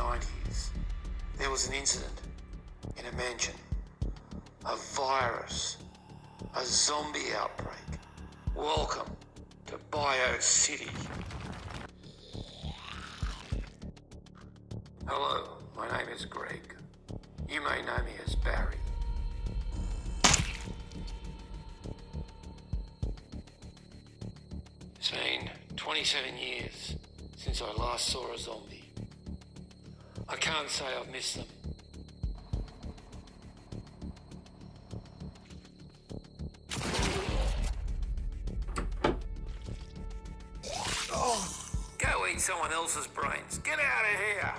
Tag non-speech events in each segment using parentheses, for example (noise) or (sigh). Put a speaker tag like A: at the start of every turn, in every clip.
A: 90s, there was an incident in a mansion. A virus. A zombie outbreak. Welcome to Bio City. Hello, my name is Greg. You may know me as Barry. It's been 27 years since I last saw a zombie. I can't say I've missed them. Go eat someone else's brains. Get out of here.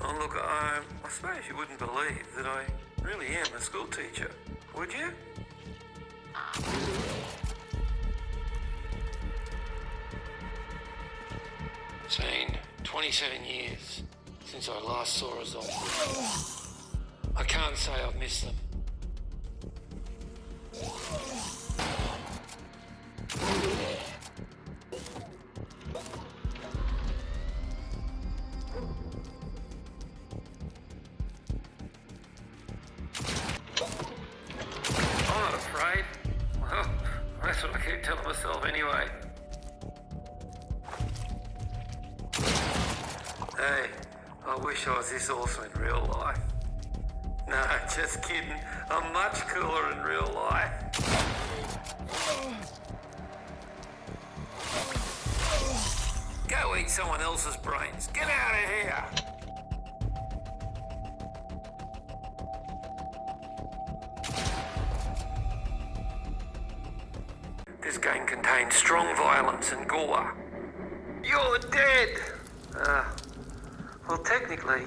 A: Oh, look, I, I suppose you wouldn't believe that I really am a school teacher, would you? It's been 27 years since I last saw a zombie. I can't say I've missed them. I'm not afraid. Well, that's what I keep telling myself anyway. Hey, I wish I was this awesome in real life. No, (laughs) just kidding. I'm much cooler in real life. Go eat someone else's brains. Get out of here. This game contains strong violence and gore. You're dead! Uh, well, technically,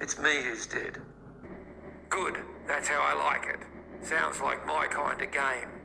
A: it's me who's dead. Good, that's how I like it. Sounds like my kind of game.